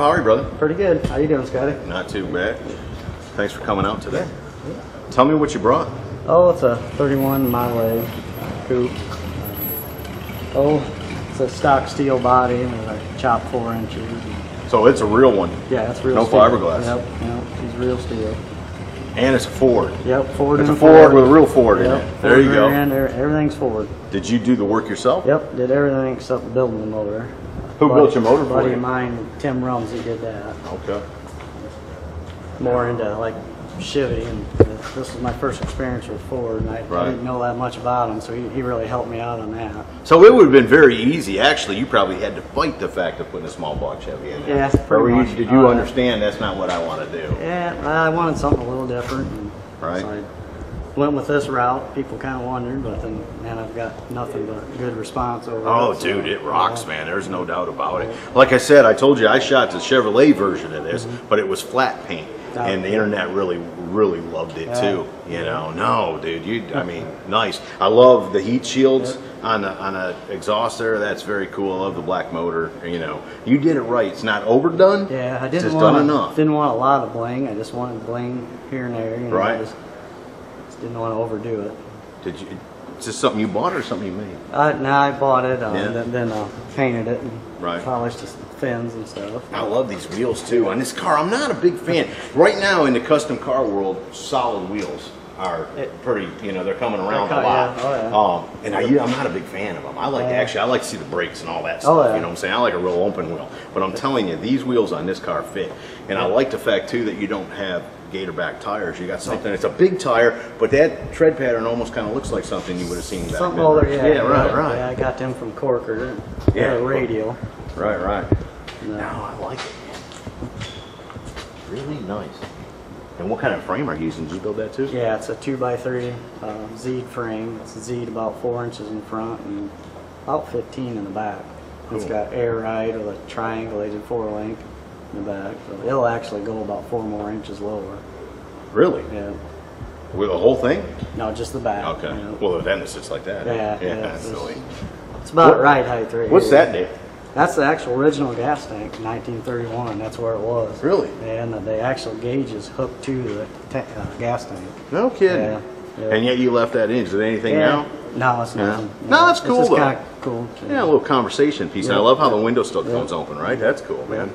how are you, brother? Pretty good. How you doing, Scotty? Not too bad. Thanks for coming out today. Tell me what you brought. Oh, it's a 31 my way coupe. Oh, it's a stock steel body and a chop four inches. So it's a real one, Yeah, it's real No steel. fiberglass. Yep, yep, it's real steel. and it's a Ford. Yep, Ford It's a and Ford with a real Ford in it. There you go. er- everything's Ford. Did you do the work yourself? Yep, did everything except building the motor. Who Buddy- built your motor for Buddy you? of mine, Tim Rumsey, did that. Okay. More into like Chevy, and this was my first experience with Ford, and I, Right. Didn't know that much about them, so he, he really helped me out on that. So it would have been very easy. Actually, you probably had to fight the fact of putting a small block Chevy in there. Yeah, Or pretty were you, much. did you Uh, understand that's not what I want to do? Yeah, I wanted something a little different. And Right. So went with this route. People kind of wondered, but then, man, I've got nothing but good response over Oh, it. so, dude, it rocks, yeah. man. There's no doubt about it. Like I said, I told you I shot the Chevrolet version of this, mm-hmm. but it was flat paint, Oh. and the internet really, really loved it Yeah. too. You know, no, dude, you, I mean, nice. I love the heat shields on a on a exhaust there. That's very cool. I love the black motor. You know, you did it right. It's not overdone. Yeah, I didn't just want done enough. didn't want a lot of bling. I just wanted bling here and there. You know, Right. Just didn't want to overdo it. Did you? Is this something you bought or something you made? Uh, now I bought it, uh, Yeah. then, then uh, painted it and Right. polished the fins and stuff. I love these wheels too. On this car, I'm not a big fan. Right now in the custom car world, solid wheels are pretty, you know, they're coming around They're a lot. yeah, oh, Um, and I, I'm not a big fan of them. I like, Yeah. actually, I like to see the brakes and all that Oh, stuff. yeah. You know what I'm saying? I like a real open wheel. But I'm telling you, these wheels on this car fit. And I like the fact too that you don't have gator back tires. You got something, it's a big tire, but that tread pattern almost kind of looks like something you would have seen back Something then. older, yeah. Yeah, right, right. Yeah, I got them from Coker. Yeah. Yeah, radial. Right, right. No. No, I like it. Really nice. And what kind of frame are you using? Did you build that too? Yeah, it's a two by three uh, Z frame. It's Z'd about four inches in front and about 15 in the back. It's got air ride with a triangulated four link in the back, so it'll actually go about four more inches lower. Really? Yeah, With the whole thing? no, just the back. Okay. yeah. Well, then it's just like that. Yeah, Yeah, yeah, it's- silly. It's about What- right height right What's here. that, Dave? That's the actual original gas tank, 1931. That's where it was. Really? And the actual gauge is hooked to the uh, gas tank. No kidding. Yeah, yeah. And yet you left that in. Is it anything Yeah. now? No, it's nothing. No, that's cool, It's just though. kind of cool. Yeah, a little conversation piece. I love how the window still comes open, right? That's cool, man.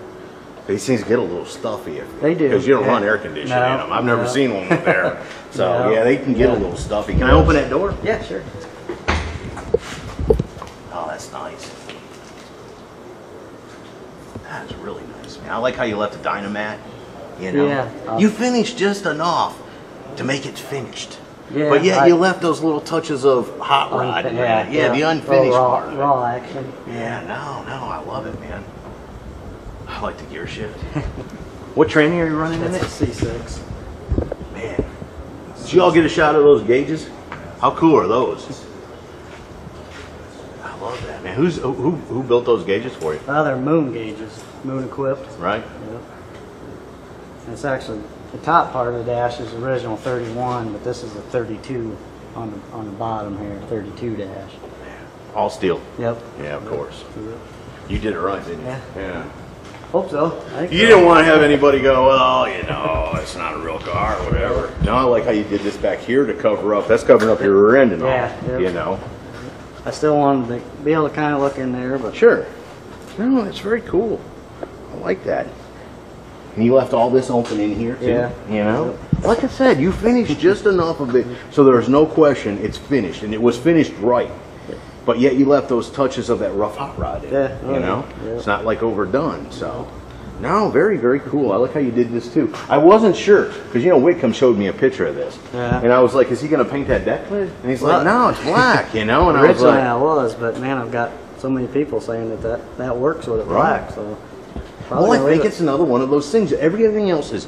These things get a little stuffy. if- They do, Because you don't run air conditioning No, in them. I've never no. seen one with air. So, No. yeah, they can get a little stuffy. Can I open that door? Yeah, sure. Oh, that's nice. That's really nice, man. I like how you left the Dynamat. You know, Yeah, uh, you finished just enough to make it finished. Yeah, but yeah, I- you left those little touches of hot rod. in there. yeah, the unfinished raw, part. of raw action. Yeah, no, no, I love it, man. I like the gear shift. what training are you running in That's it? a C6. Man, did you all get a shot of those gauges? How cool are those? I love that, man. Who's who? Who, who built those gauges for you? Well, they're moon gauges, moon equipped. Right. Yep. And It's actually the top part of the dash is original 31, but this is a 32 on the on the bottom here, 32 dash. All steel. Yep. Yeah, of course. Yep. You did it right, didn't you? Yeah. Yeah. Hope so. I You so. didn't want to have anybody go, well, you know, it's not a real car or whatever. No, I like how you did this back here to cover up. That's covering up your rear end and all. Yeah, yep. You know. I still wanted to be able to kind of look in there, but Sure. No, that's very cool. I like that. And you left all this open in here too. Yeah. You know? Like I said, you finished just enough of it so there's no question it's finished. And it was finished right. But yet you left those touches of that rough hot rod in. Yeah, You know? yeah. It's not like overdone. So no, very, very cool. I like how you did this too. I wasn't sure because you know Whitcomb showed me a picture of this, Yeah. and I was like, "Is he going to paint that deck lid?" And he's Well- like, "No, it's black." You know, and I was originally like, I was, but man, I've got so many people saying that that, that works with it Right. black, so. Well, I think leave it's another one of those things. Everything else is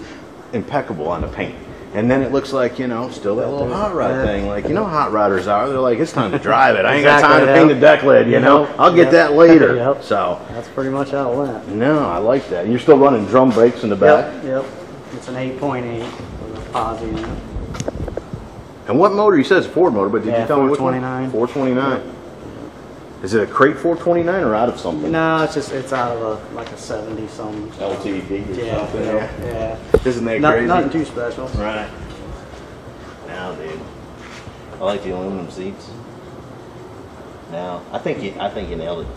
impeccable on the paint. And then it looks like, you know, still that little hot rod Yeah. thing. Like, you know, hot rodders are. They're like, it's time to drive it. I ain't got time to paint the deck lid, you know? I'll get Yep. that later. Yep. So, That's pretty much how it went. no, I like that. You're still running drum brakes in the back? Yep, yep. It's an 8.8 with a posi in it. And what motor? You said it's a Ford motor, but did Yeah, you tell me which one? 429. 429. Is it a crate 429 or out of something? No, it's just, it's out of a, like a seventy some. LTD or Yeah, something, yeah, yeah. yeah. Isn't that Not- crazy? Nothing too special. Right. Now, dude. I like the aluminum seats. Now, I think you, I think you nailed it.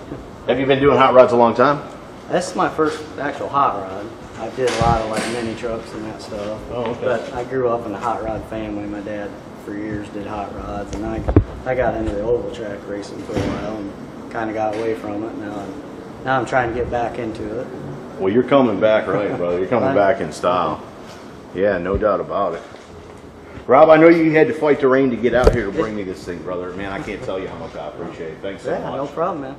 Have you been doing hot rods a long time? This is my first actual hot rod. I did a lot of like mini trucks and that stuff. Oh, okay. But I grew up in a hot rod family. My dad for years did hot rods, and I I got into the oval track racing for a while and kind of got away from it. Now I'm now I'm trying to get back into it. Well, you're coming back right, brother. You're coming back in style. Yeah, no doubt about it. Rob, I know you had to fight the rain to get out here to bring me this thing, brother. Man, I can't tell you how much I appreciate it. Thanks so Yeah, no problem, man.